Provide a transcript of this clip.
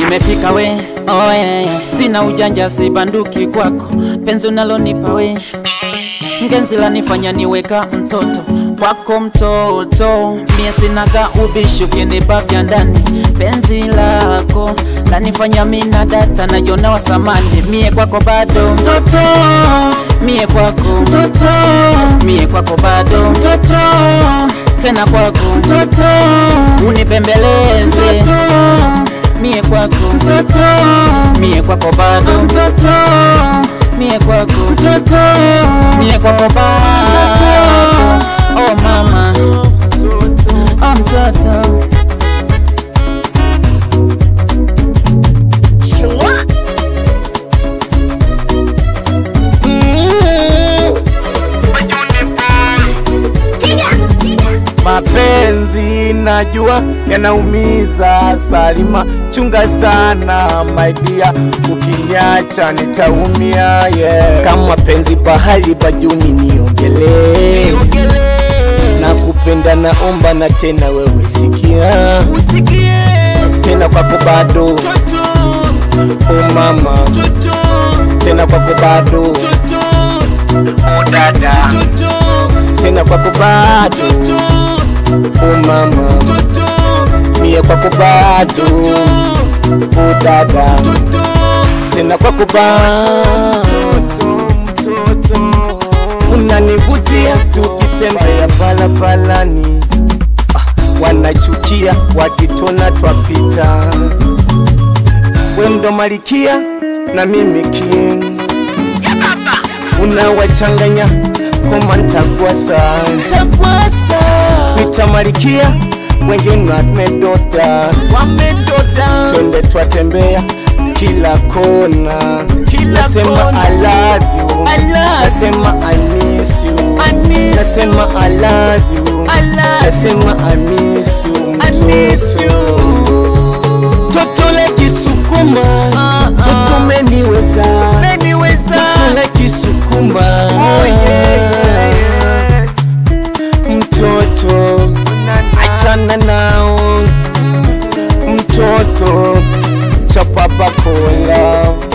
nimefika we oh, yeah. sina ujanja sibanduki kwako. Penzi unalonipa we. Ngenzi lanifanya niweka mtoto kwako mtoto. Mie sinaga ubishi ukinipa vya ndani. Penzi lako lanifanya mina data najona wa samani. Mie kwako bado mtoto. Mie kwako mtoto. Mie kwako bado mtoto. Tena kwako mtoto. Unipembeleze mtoto kwako bado mtoto. Mie kwako mtoto. Mie kwako Najua yanaumiza, Salima, chunga sana my dear, ukiniacha nitaumia yeah. Kama penzi bahari bajuni niogelee, nakupenda naomba na tena wewe sikia, usikie. Tena kwako bado. Oh mama, tena kwako bado. Oh dada, tena kwako bado oh mama, mie kwako bado oh dada, tena kwako bado unanivutia tukitembea barabarani, ah, wanachukia wakitona twapita, we ndo malikia na mimi king, unawachanganya koma ntakwasa nitamalikia wengine wamedota twende twatembea kila kona. Kila nasema I love you. I love nasema I miss you. I miss nasema I love you. I love nasema I miss you. I miss toto la kisukuma toto meniweza achana nao mtoto cha papa aha